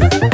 何?